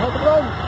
Muito grande.